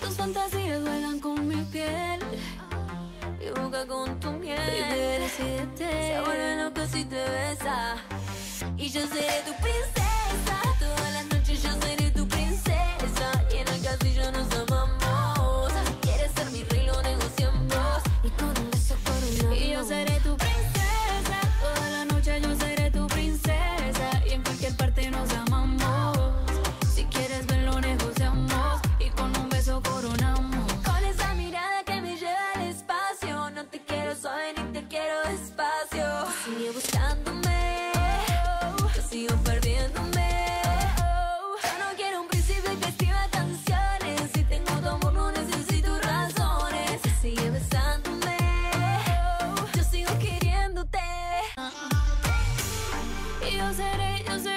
Tus fantasías vuelan con mi piel y boca con tu miel. Baby, decídete, se vuelve loco si te besa. Y yo seré tu princesa. using it, using it.